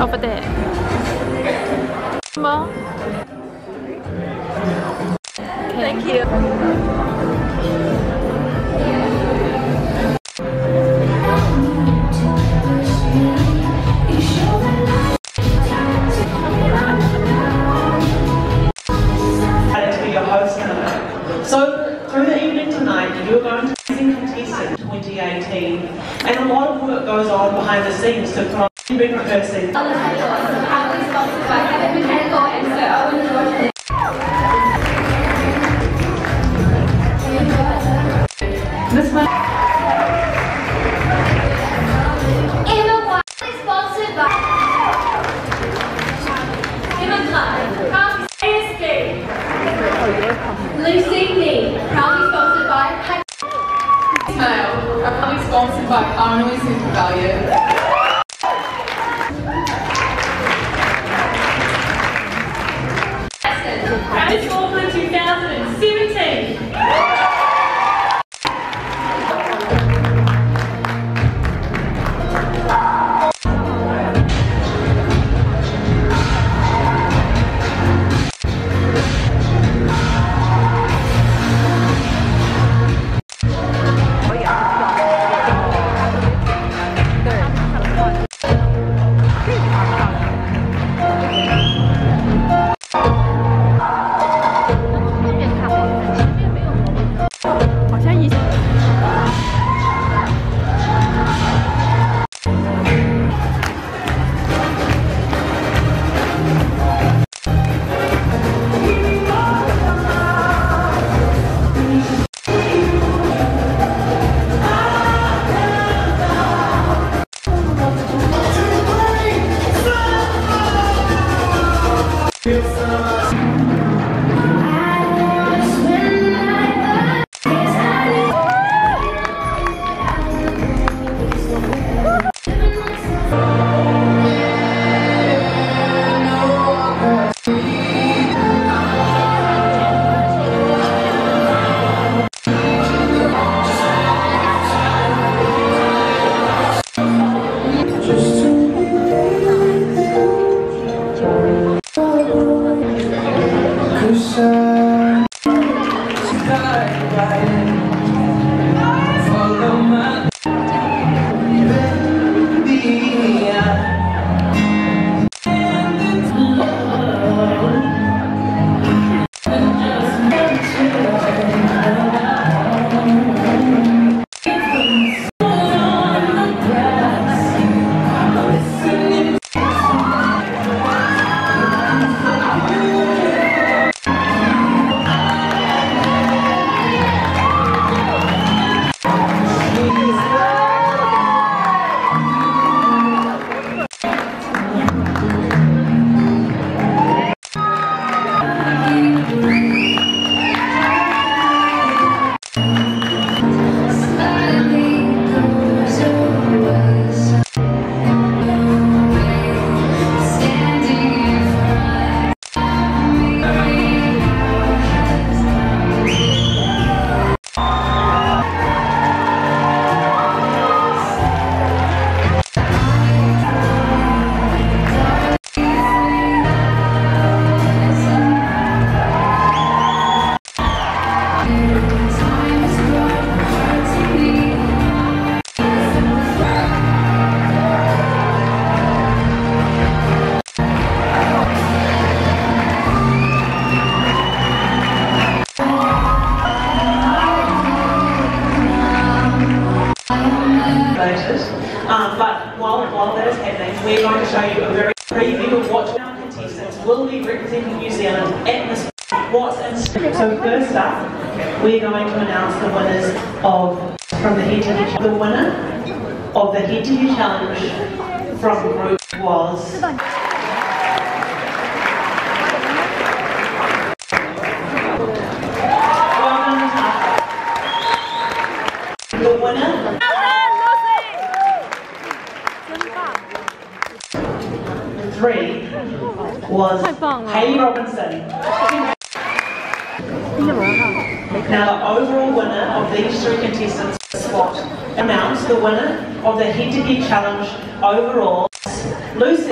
Over there. More. Thank you. The scenes to try and been So first up, we're going to announce the winners of from the head to head. The winner of the head to head challenge from group was. The winner three was Hayley Robinson. Now the overall winner of these three contestants spot announce the winner of the head-to-head challenge overall, Lucy.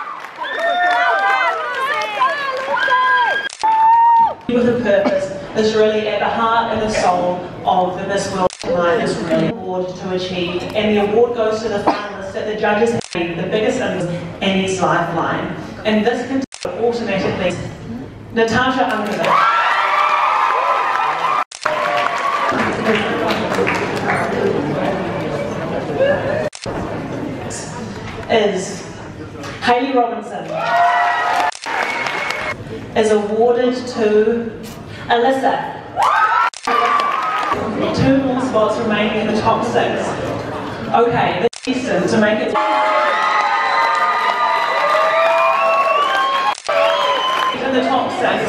With a purpose is really at the heart and the soul of the Miss World tonight is really award to achieve and the award goes to the finalists that the judges have made the biggest in Annie's lifeline and this can automatically Natasha Ungervich. Is Hayley Robinson is awarded to Alyssa. Two more spots remaining in the top six. Okay, the contestant to make it in the top six.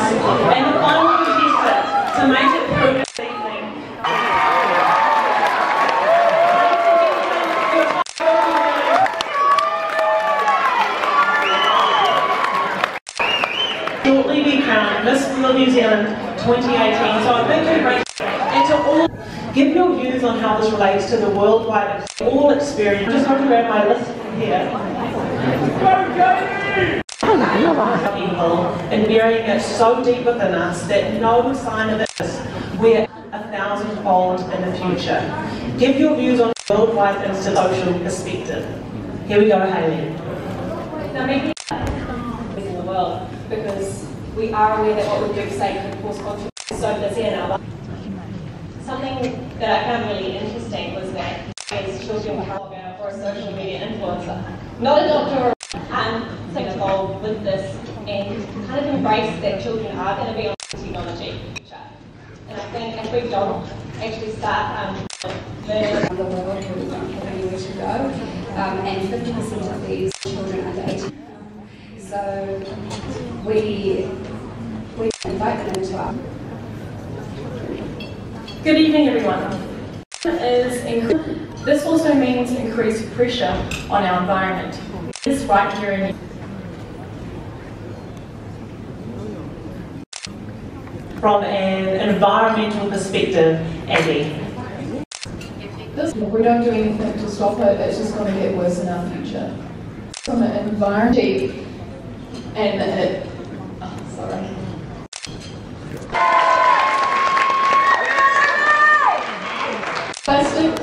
And the final contestant to make it through this evening shortly be crowned Miss World New Zealand 2018. So a big congratulations and to all, give your views on how this relates to the worldwide all experience. I'm just going to grab my list from here. People and burying it so deep within us that no sign of it is we're a thousandfold in the future. Give your views on worldwide social perspective. Here we go, Hayley. Now, in the world because we are aware that what we do say can cause controversy so busy in our. Something that I found really interesting was that as children blogger or a social media influencer, not a doctor or um, involved with this and kind of embrace that children are going to be on technology. And I think if we don't actually start um, learning um, and 50% of these children under 18. So we we invite them into our Good evening, everyone. Is this also means increased pressure on our environment. This right here in From an environmental perspective, Andy. This, if we don't do anything to stop it, it's just going to get worse in our future. From an environment, and oh, sorry.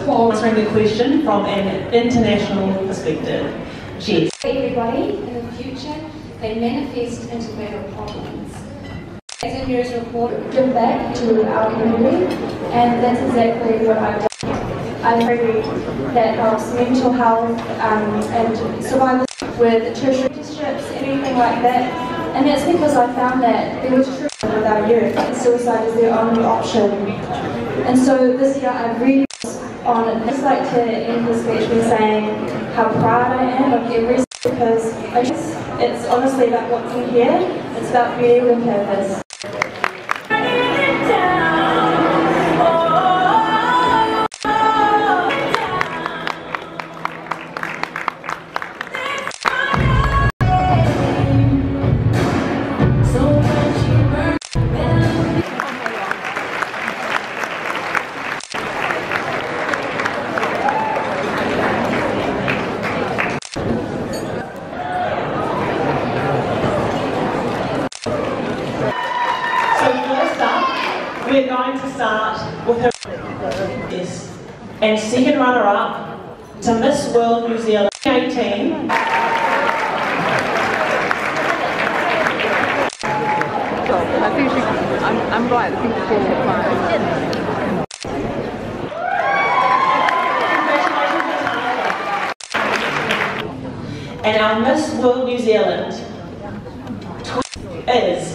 Clogs Answering the question from an international perspective. Jess. everybody in the future, they manifest into bigger problems. As a news report, give back to our community, and that's exactly what I've done. I've that helps mental health um, and survival with tertiary apprenticeships, anything like that. And that's because I found that there was truth with our youth, and suicide is their only option. And so this year I really on it. Just like to end the speech by saying how proud I am of every because I just, it's honestly about what's in here. It's about beauty with purpose. I'm, think four. And our Miss World New Zealand is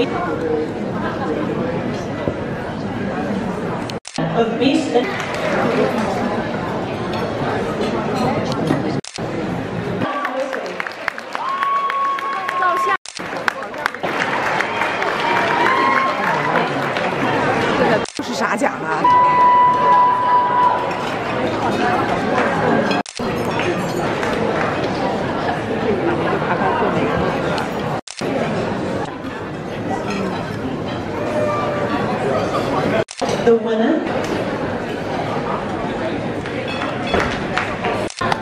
of Best The winner...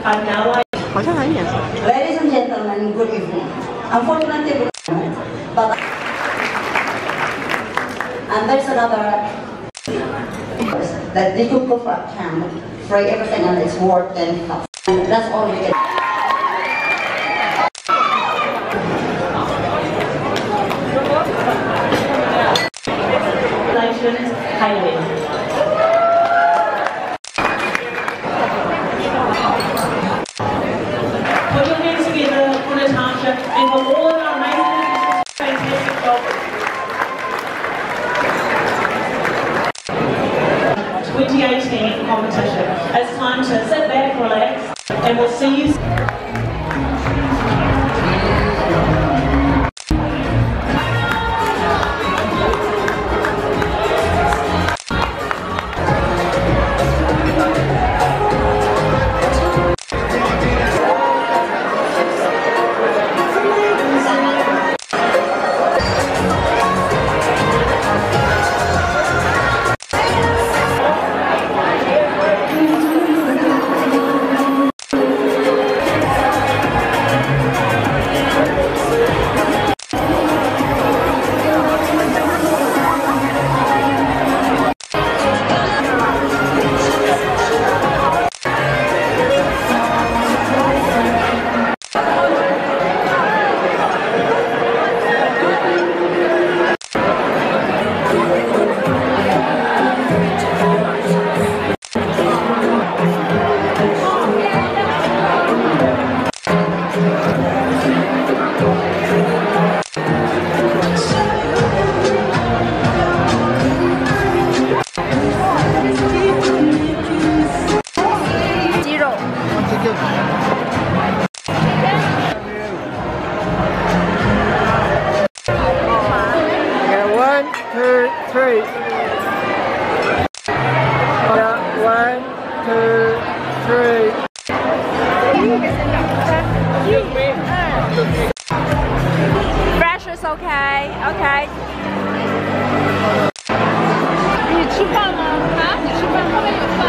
And now I... Ladies and gentlemen, good evening. Unfortunately, but... And there's another that they could go for a free everything and it's worth 10 cups. And that's all we can Congratulations, Hayley. ok 你吃饭吗？啊？你吃饭？吗后面有饭